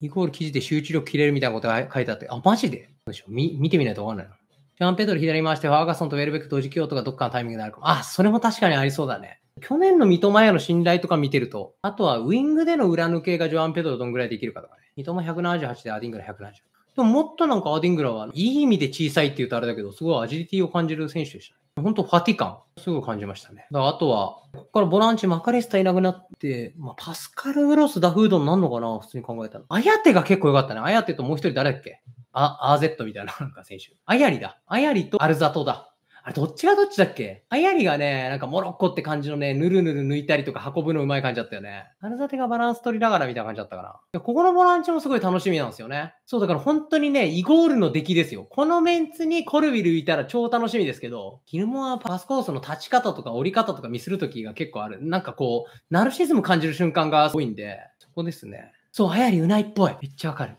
イコール記事で集中力切れるみたいなことが書いてあって、あ、マジで？どうしよう見てみないとわかんないな。ジャンペドル左回して、ファーガソンとウェルベック同時起用とかどっかのタイミングであるかも。あ、それも確かにありそうだね。去年の三笘への信頼とか見てると、あとはウィングでの裏抜けがジョアン・ペドロどんぐらいできるかとかね。三笘178でアディングラ170。でももっとなんかアディングラはいい意味で小さいって言うとあれだけど、すごいアジリティを感じる選手でしたね。本当ファティ感、すごい感じましたね。だあとは、ここからボランチマカリスタいなくなって、まあ、パスカル・グロス、ダフードになるのかな普通に考えたら。アヤテが結構良かったね。アヤテともう一人誰だっけ？あ、アーゼットみたいななんか選手。アヤリだ。アヤリとアルザトだ。あれ、どっちがどっちだっけ？アヤリがね、なんかモロッコって感じのね、ぬるぬる抜いたりとか運ぶのうまい感じだったよね。アルザテがバランス取りながらみたいな感じだったかな。ここのボランチもすごい楽しみなんですよね。そう、だから本当にね、イゴールの出来ですよ。このメンツにコルビルいたら超楽しみですけど、キルモアパスコースの立ち方とか折り方とかミスるときが結構ある。なんかこう、ナルシズム感じる瞬間が多いんで、そこですね。そう、アヤリうないっぽい。めっちゃわかる。